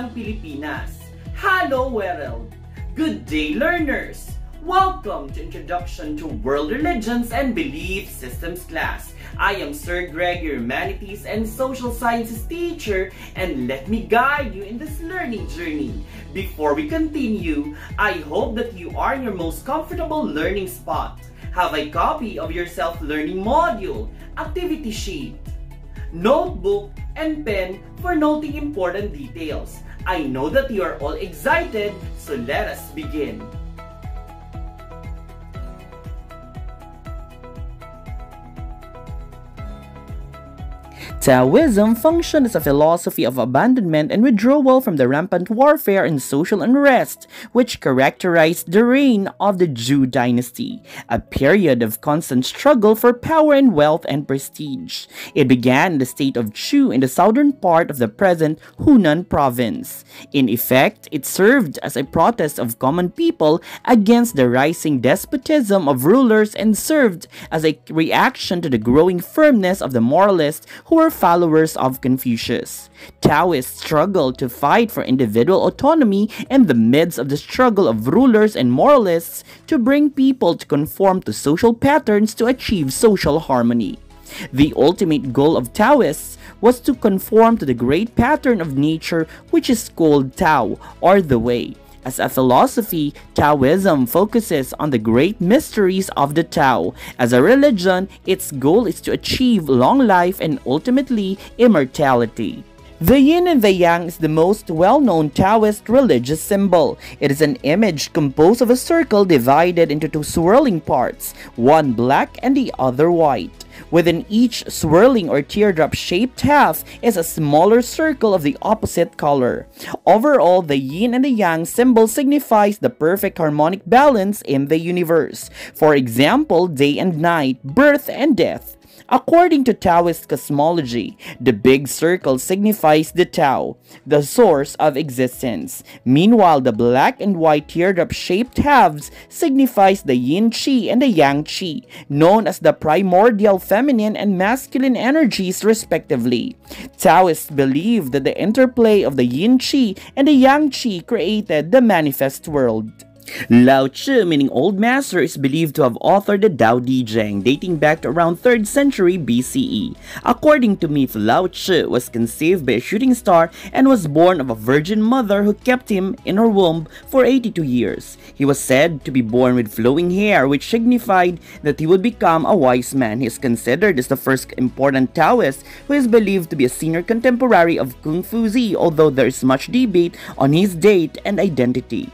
Mapagpalang Pilipinas! Hello world! Good day learners! Welcome to Introduction to World Religions and Belief Systems class. I am Sir Greg, your Humanities and Social Sciences teacher, and let me guide you in this learning journey. Before we continue, I hope that you are in your most comfortable learning spot. Have a copy of your self-learning module, activity sheet, notebook, and pen for noting important details. I know that you are all excited, so let us begin. Taoism functioned as a philosophy of abandonment and withdrawal from the rampant warfare and social unrest which characterized the reign of the Zhou dynasty, a period of constant struggle for power and wealth and prestige. It began in the state of Chu in the southern part of the present Hunan province. In effect, it served as a protest of common people against the rising despotism of rulers and served as a reaction to the growing firmness of the moralists who were followers of Confucius. Taoists struggled to fight for individual autonomy in the midst of the struggle of rulers and moralists to bring people to conform to social patterns to achieve social harmony. The ultimate goal of Taoists was to conform to the great pattern of nature which is called Tao or the Way. As a philosophy, Taoism focuses on the great mysteries of the Tao. As a religion, its goal is to achieve long life and ultimately immortality. The yin and the yang is the most well-known Taoist religious symbol. It is an image composed of a circle divided into two swirling parts, one black and the other white. Within each swirling or teardrop-shaped half is a smaller circle of the opposite color. Overall, the yin and the yang symbol signifies the perfect harmonic balance in the universe. For example, day and night, birth and death. According to Taoist cosmology, the big circle signifies the Tao, the source of existence. Meanwhile, the black and white teardrop-shaped halves signifies the yin chi and the yang chi, known as the primordial feminine and masculine energies respectively. Taoists believe that the interplay of the yin chi and the yang chi created the manifest world. Lao Tzu, meaning Old Master, is believed to have authored the Tao Te Ching, dating back to around 3rd century BCE. According to myth, Lao Tzu was conceived by a shooting star and was born of a virgin mother who kept him in her womb for 82 years. He was said to be born with flowing hair, which signified that he would become a wise man. He is considered as the first important Taoist who is believed to be a senior contemporary of Kung Fu Zi, although there is much debate on his date and identity.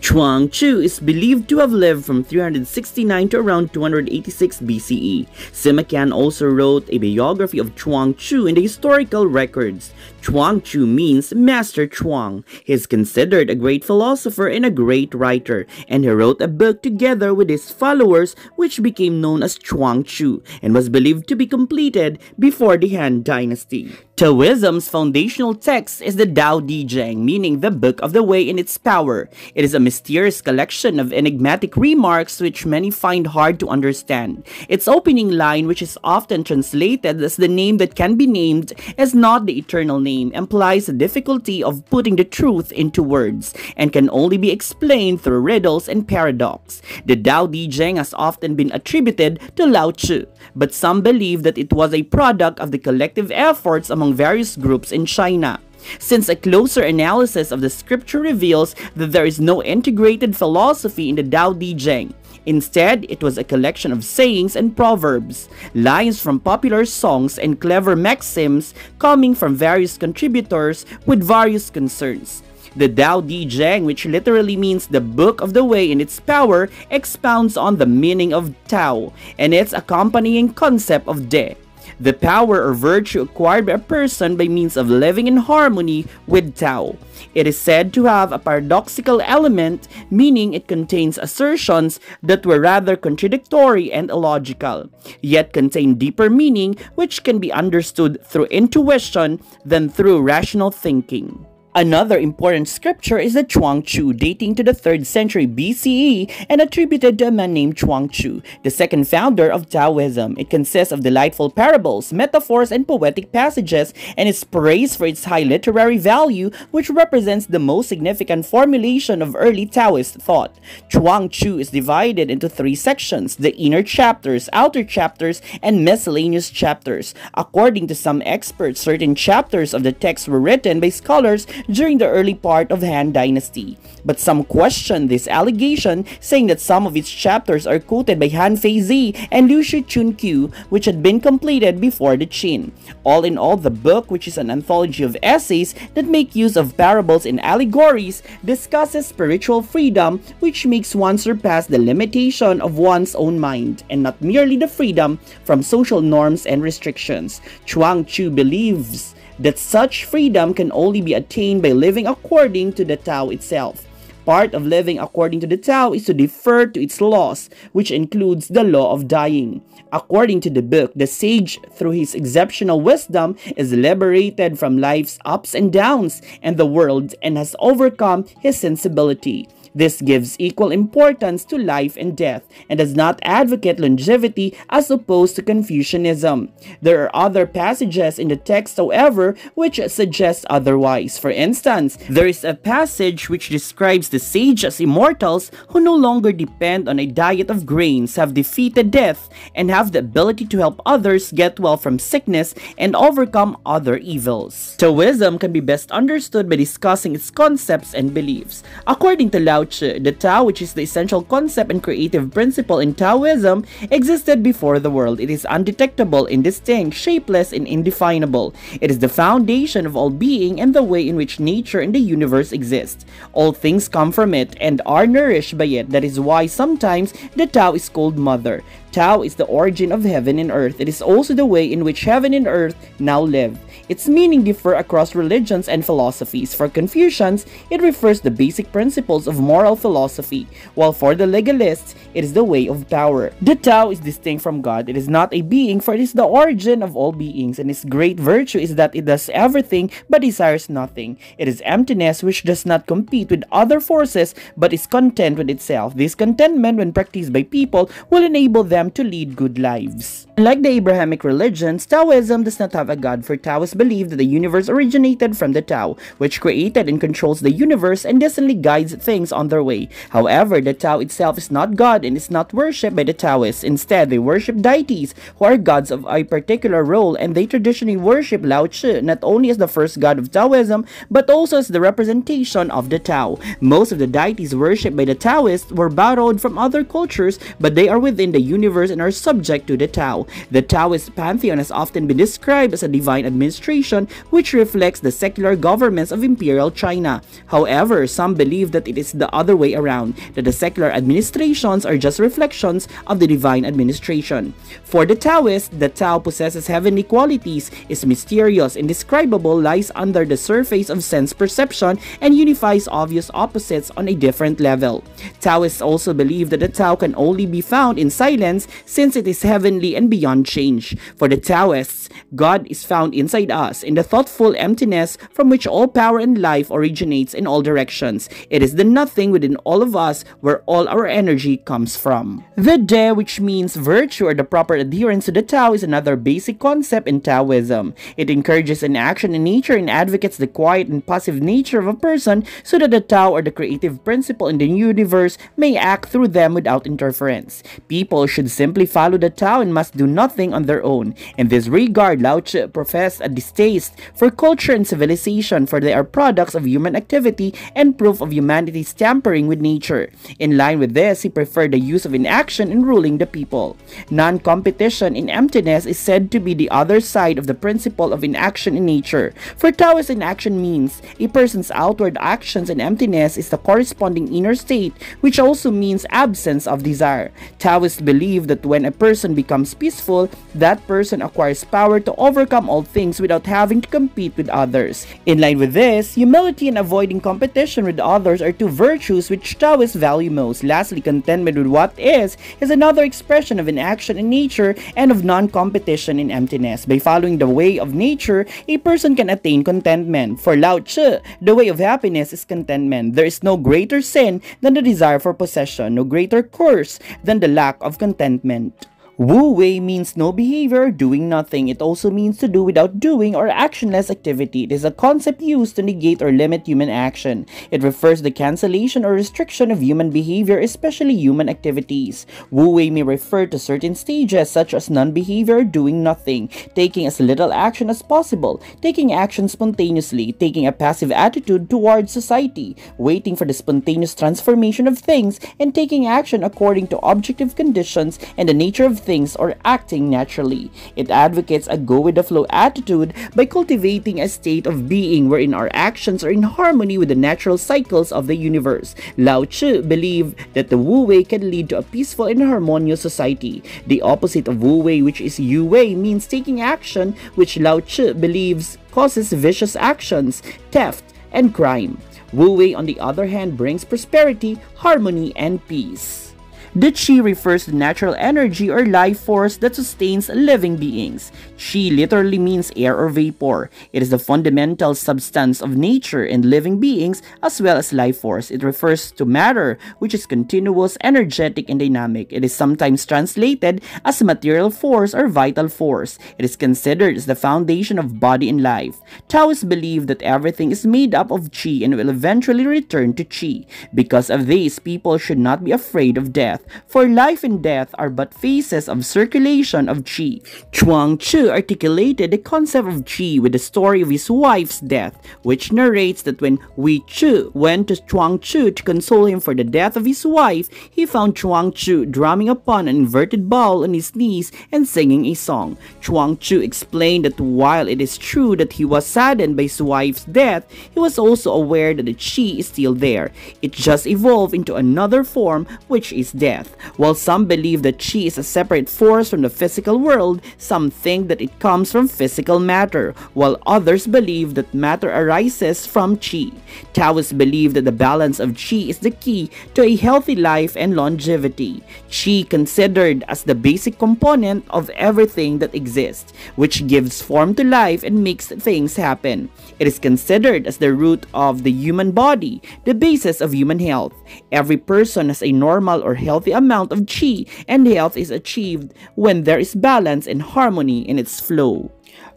Chuang Tzu is believed to have lived from 369 to around 286 BCE. Sima Qian also wrote a biography of Chuang Tzu in the historical records. Chuang Tzu means Master Chuang. He is considered a great philosopher and a great writer, and he wrote a book together with his followers which became known as Chuang Tzu and was believed to be completed before the Han Dynasty. Taoism's foundational text is the Tao Te Ching, meaning the Book of the Way in its power. It is a mysterious collection of enigmatic remarks which many find hard to understand. Its opening line, which is often translated as the name that can be named, is not the eternal name, implies the difficulty of putting the truth into words, and can only be explained through riddles and paradox. The Tao Te Ching has often been attributed to Lao Tzu, but some believe that it was a product of the collective efforts among various groups in China since a closer analysis of the scripture reveals that there is no integrated philosophy in the Tao Te Ching. Instead, it was a collection of sayings and proverbs, lines from popular songs and clever maxims coming from various contributors with various concerns. The Tao Te Ching, which literally means the Book of the Way in its power, expounds on the meaning of Tao and its accompanying concept of De the power or virtue acquired by a person by means of living in harmony with Tao. It is said to have a paradoxical element, meaning it contains assertions that were rather contradictory and illogical, yet contain deeper meaning which can be understood through intuition than through rational thinking. Another important scripture is the Chuang Tzu, dating to the 3rd century BCE and attributed to a man named Chuang Tzu, the second founder of Taoism. It consists of delightful parables, metaphors, and poetic passages, and is praised for its high literary value, which represents the most significant formulation of early Taoist thought. Chuang Tzu is divided into three sections the inner chapters, outer chapters, and miscellaneous chapters. According to some experts, certain chapters of the text were written by scholars during the early part of the Han Dynasty. But some question this allegation, saying that some of its chapters are quoted by Han Feizi and Liu Shi Chunqiu, which had been completed before the Qin. All in all, the book, which is an anthology of essays that make use of parables and allegories, discusses spiritual freedom, which makes one surpass the limitation of one's own mind, and not merely the freedom from social norms and restrictions. Chuang Tzu believes that such freedom can only be attained by living according to the Tao itself. Part of living according to the Tao is to defer to its laws, which includes the law of dying. According to the book, the sage, through his exceptional wisdom, is liberated from life's ups and downs and the world and has overcome his sensibility. This gives equal importance to life and death and does not advocate longevity as opposed to Confucianism. There are other passages in the text, however, which suggest otherwise. For instance, there is a passage which describes the sage as immortals who no longer depend on a diet of grains, have defeated death, and have the ability to help others get well from sickness and overcome other evils. Taoism can be best understood by discussing its concepts and beliefs. According to Lao the Tao, which is the essential concept and creative principle in Taoism, existed before the world. It is undetectable, indistinct, shapeless, and indefinable. It is the foundation of all being and the way in which nature and the universe exist. All things come from it and are nourished by it. That is why sometimes the Tao is called Mother. Tao is the origin of heaven and earth. It is also the way in which heaven and earth now live. Its meaning differ across religions and philosophies. For Confucians, it refers the basic principles of moral philosophy, while for the legalists, it is the way of power. The Tao is distinct from God. It is not a being, for it is the origin of all beings, and its great virtue is that it does everything but desires nothing. It is emptiness which does not compete with other forces but is content with itself. This contentment, when practiced by people, will enable them to lead good lives. Like the Abrahamic religions, Taoism does not have a god, for Taoists believe that the universe originated from the Tao, which created and controls the universe and decently guides things on their way. However, the Tao itself is not God and is not worshipped by the Taoists. Instead, they worship deities who are gods of a particular role, and they traditionally worship Lao Tzu not only as the first god of Taoism, but also as the representation of the Tao. Most of the deities worshipped by the Taoists were borrowed from other cultures, but they are within the universe and are subject to the Tao. The Taoist pantheon has often been described as a divine administration which reflects the secular governments of Imperial China. However, some believe that it is the other way around, that the secular administrations are just reflections of the divine administration. For the Taoist, the Tao possesses heavenly qualities, is mysterious, indescribable, lies under the surface of sense perception, and unifies obvious opposites on a different level. Taoists also believe that the Tao can only be found in silence since it is heavenly and beyond beyond change. For the Taoists, God is found inside us, in the thoughtful emptiness from which all power and life originates in all directions. It is the nothing within all of us where all our energy comes from. The De, which means virtue or the proper adherence to the Tao, is another basic concept in Taoism. It encourages an action in nature and advocates the quiet and passive nature of a person so that the Tao or the creative principle in the universe may act through them without interference. People should simply follow the Tao and must do nothing on their own. In this regard, Lao Tzu professed a distaste for culture and civilization for they are products of human activity and proof of humanity's tampering with nature. In line with this, he preferred the use of inaction in ruling the people. Non-competition in emptiness is said to be the other side of the principle of inaction in nature. For Taoist inaction means a person's outward actions and emptiness is the corresponding inner state, which also means absence of desire. Taoists believe that when a person becomes peaceful, peaceful, that person acquires power to overcome all things without having to compete with others. In line with this, humility and avoiding competition with others are two virtues which Taoists value most. Lastly, contentment with what is is another expression of inaction in nature and of non-competition in emptiness. By following the way of nature, a person can attain contentment. For Lao Tzu, the way of happiness is contentment. There is no greater sin than the desire for possession, no greater curse than the lack of contentment. Wu Wei means no behavior doing nothing. It also means to do without doing or actionless activity. It is a concept used to negate or limit human action. It refers to the cancellation or restriction of human behavior, especially human activities. Wu Wei may refer to certain stages such as non-behavior doing nothing, taking as little action as possible, taking action spontaneously, taking a passive attitude towards society, waiting for the spontaneous transformation of things, and taking action according to objective conditions and the nature of things things or acting naturally. It advocates a go with the flow attitude by cultivating a state of being wherein our actions are in harmony with the natural cycles of the universe. Lao Tzu believed that the Wu Wei can lead to a peaceful and harmonious society. The opposite of Wu Wei, which is Yu Wei, means taking action, which Lao Tzu believes causes vicious actions, theft, and crime. Wu Wei, on the other hand, brings prosperity, harmony, and peace. The Qi refers to natural energy or life force that sustains living beings. Qi literally means air or vapor. It is the fundamental substance of nature and living beings as well as life force. It refers to matter, which is continuous, energetic, and dynamic. It is sometimes translated as material force or vital force. It is considered as the foundation of body and life. Taoists believe that everything is made up of Qi and will eventually return to Qi. Because of this, people should not be afraid of death death, for life and death are but phases of circulation of qi. Chuang Tzu articulated the concept of qi with the story of his wife's death, which narrates that when Wei Chu went to Chuang Tzu to console him for the death of his wife, he found Chuang Tzu drumming upon an inverted bowl on his knees and singing a song. Chuang Tzu explained that while it is true that he was saddened by his wife's death, he was also aware that the qi is still there. It just evolved into another form, which is death death. While some believe that chi is a separate force from the physical world, some think that it comes from physical matter, while others believe that matter arises from chi. Taoists believe that the balance of chi is the key to a healthy life and longevity. Chi considered as the basic component of everything that exists, which gives form to life and makes things happen. It is considered as the root of the human body, the basis of human health. Every person has a normal or healthy healthy amount of chi, and health is achieved when there is balance and harmony in its flow.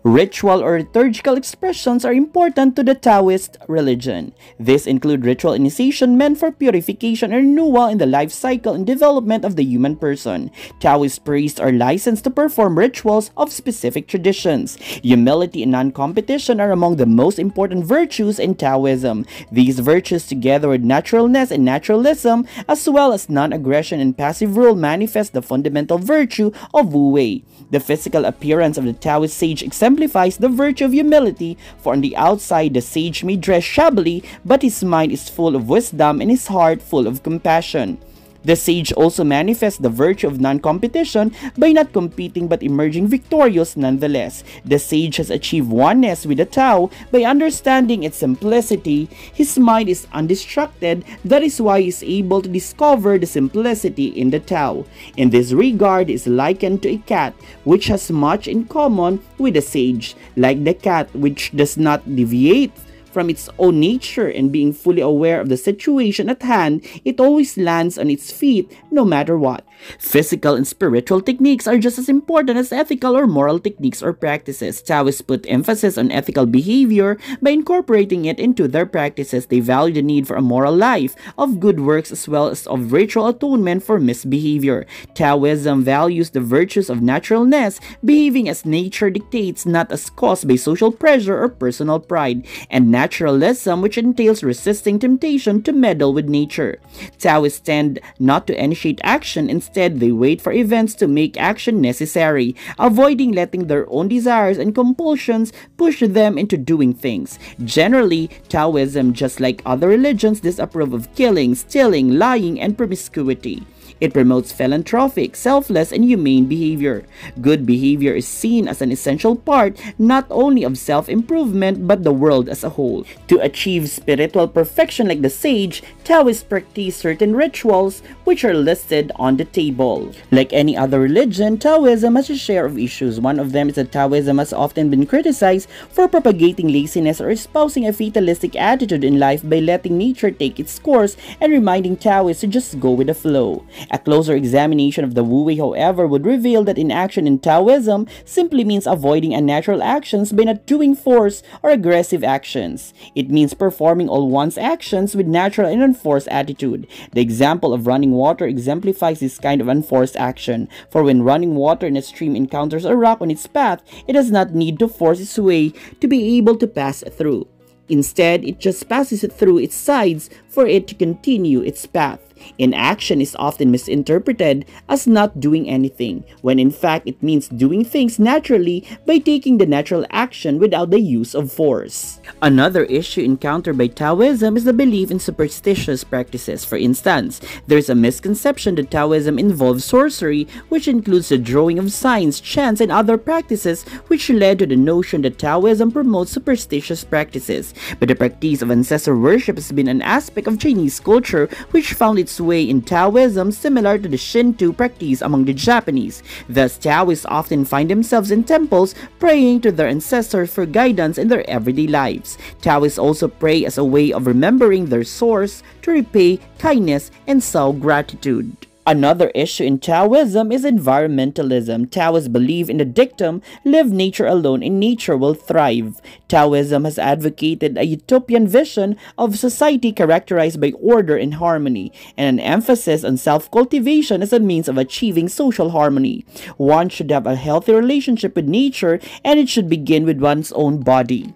Ritual or liturgical expressions are important to the Taoist religion. These include ritual initiation meant for purification and renewal in the life cycle and development of the human person. Taoist priests are licensed to perform rituals of specific traditions. Humility and non-competition are among the most important virtues in Taoism. These virtues together with naturalness and naturalism as well as non-aggression and passive rule manifest the fundamental virtue of Wu Wei. The physical appearance of the Taoist sage exemplifies the virtue of humility, for on the outside the sage may dress shabbily, but his mind is full of wisdom and his heart full of compassion. The sage also manifests the virtue of non-competition by not competing but emerging victorious nonetheless. The sage has achieved oneness with the Tao by understanding its simplicity. His mind is undistracted, that is why he is able to discover the simplicity in the Tao. In this regard, is likened to a cat, which has much in common with the sage. Like the cat, which does not deviate from its own nature and being fully aware of the situation at hand, it always lands on its feet no matter what. Physical and spiritual techniques are just as important as ethical or moral techniques or practices. Taoists put emphasis on ethical behavior by incorporating it into their practices. They value the need for a moral life, of good works as well as of ritual atonement for misbehavior. Taoism values the virtues of naturalness, behaving as nature dictates, not as caused by social pressure or personal pride, and naturalism, which entails resisting temptation to meddle with nature. Taoists tend not to initiate action, instead they wait for events to make action necessary, avoiding letting their own desires and compulsions push them into doing things. Generally, Taoism, just like other religions, disapprove of killing, stealing, lying, and promiscuity. It promotes philanthropic, selfless, and humane behavior. Good behavior is seen as an essential part not only of self-improvement but the world as a whole. To achieve spiritual perfection like the sage, Taoists practice certain rituals which are listed on the table. Like any other religion, Taoism has a share of issues. One of them is that Taoism has often been criticized for propagating laziness or espousing a fatalistic attitude in life by letting nature take its course and reminding Taoists to just go with the flow. A closer examination of the Wu Wei, however, would reveal that inaction in Taoism simply means avoiding unnatural actions by not doing force or aggressive actions. It means performing all one's actions with natural and unforced attitude. The example of running water exemplifies this kind of unforced action, for when running water in a stream encounters a rock on its path, it does not need to force its way to be able to pass through. Instead, it just passes it through its sides for it to continue its path. Inaction is often misinterpreted as not doing anything, when in fact it means doing things naturally by taking the natural action without the use of force. Another issue encountered by Taoism is the belief in superstitious practices. For instance, there is a misconception that Taoism involves sorcery, which includes the drawing of signs, chants, and other practices, which led to the notion that Taoism promotes superstitious practices. But the practice of ancestor worship has been an aspect of Chinese culture which found its way in Taoism similar to the Shinto practice among the Japanese. Thus, Taoists often find themselves in temples praying to their ancestors for guidance in their everyday lives. Taoists also pray as a way of remembering their source to repay kindness and show gratitude. Another issue in Taoism is environmentalism. Taoists believe in the dictum, live nature alone and nature will thrive. Taoism has advocated a utopian vision of society characterized by order and harmony, and an emphasis on self-cultivation as a means of achieving social harmony. One should have a healthy relationship with nature and it should begin with one's own body.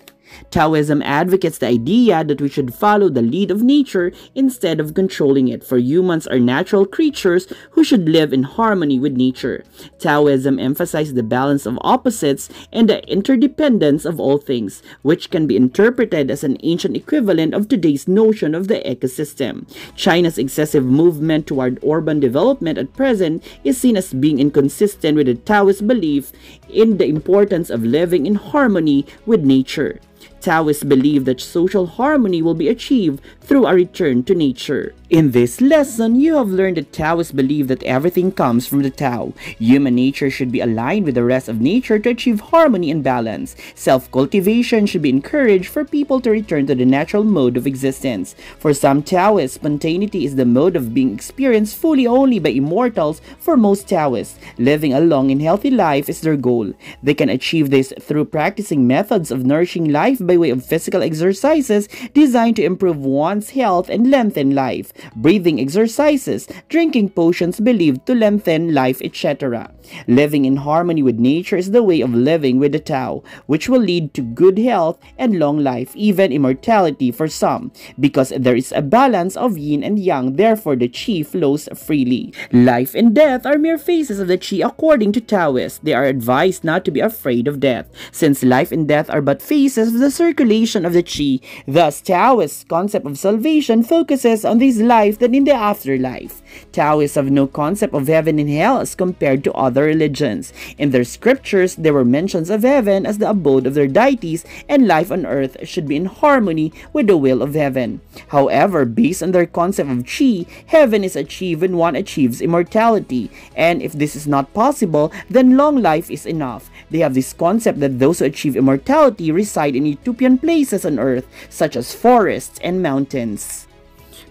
Taoism advocates the idea that we should follow the lead of nature instead of controlling it, for humans are natural creatures who should live in harmony with nature. Taoism emphasizes the balance of opposites and the interdependence of all things, which can be interpreted as an ancient equivalent of today's notion of the ecosystem. China's excessive movement toward urban development at present is seen as being inconsistent with the Taoist belief in the importance of living in harmony with nature. Taoists believe that social harmony will be achieved through a return to nature. In this lesson, you have learned that Taoists believe that everything comes from the Tao. Human nature should be aligned with the rest of nature to achieve harmony and balance. Self-cultivation should be encouraged for people to return to the natural mode of existence. For some Taoists, spontaneity is the mode of being experienced fully only by immortals. For most Taoists, living a long and healthy life is their goal. They can achieve this through practicing methods of nourishing life by way of physical exercises designed to improve one's health and lengthen life breathing exercises, drinking potions believed to lengthen life, etc. Living in harmony with nature is the way of living with the Tao, which will lead to good health and long life, even immortality for some, because there is a balance of yin and yang, therefore the qi flows freely. Life and death are mere phases of the qi according to Taoists. They are advised not to be afraid of death, since life and death are but phases of the circulation of the qi. Thus, Taoist concept of salvation focuses on this life than in the afterlife. Taoists have no concept of heaven and hell as compared to other religions. In their scriptures, there were mentions of heaven as the abode of their deities and life on earth should be in harmony with the will of heaven. However, based on their concept of chi, heaven is achieved when one achieves immortality, and if this is not possible, then long life is enough. They have this concept that those who achieve immortality reside in places on earth, such as forests and mountains.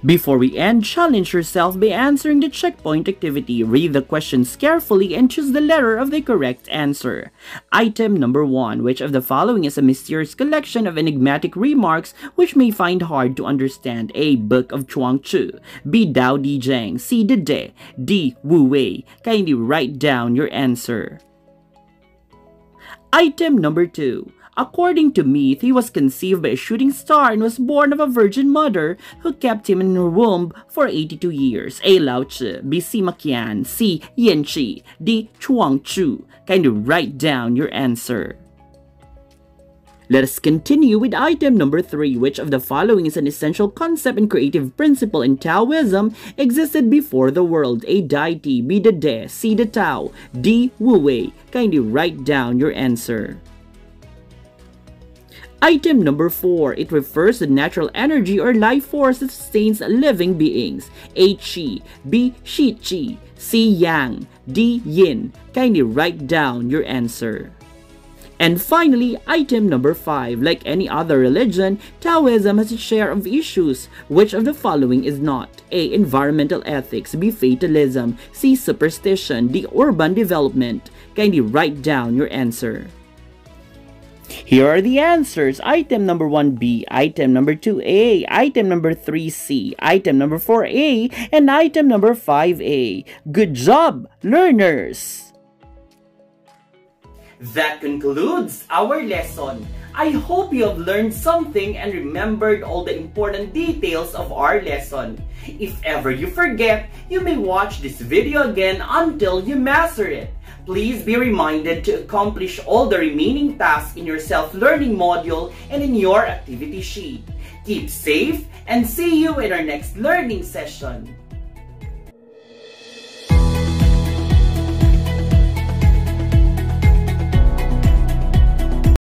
Before we end, challenge yourself by answering the checkpoint activity. Read the questions carefully and choose the letter of the correct answer. Item number 1. Which of the following is a mysterious collection of enigmatic remarks which may find hard to understand? A. Book of Chuang Tzu B. Dao De Jing C. De De D. Wu Wei Kindly write down your answer. Item number 2. According to myth, he was conceived by a shooting star and was born of a virgin mother who kept him in her womb for 82 years. A. Lao Tzu, B. Sima Qian, C. Yan Chi, D. Chuang Tzu. Kindly write down your answer. Let us continue with item number 3. Which of the following is an essential concept and creative principle in Taoism existed before the world? A deity, B the De, C the Tao, D Wu Wei. Kindly write down your answer. Item number 4. It refers to natural energy or life force that sustains living beings. A. Qi, B. Shi Qi, C. Yang, D. Yin. Kindly write down your answer. And finally, item number 5. Like any other religion, Taoism has its share of issues. Which of the following is not? A. Environmental ethics. B. Fatalism. C. Superstition. D. Urban development. Kindly write down your answer. Here are the answers. Item number 1B, item number 2A, item number 3C, item number 4A, and item number 5A. Good job, learners! That concludes our lesson. I hope you have learned something and remembered all the important details of our lesson. If ever you forget, you may watch this video again until you master it. Please be reminded to accomplish all the remaining tasks in your self-learning module and in your activity sheet. Keep safe and see you in our next learning session.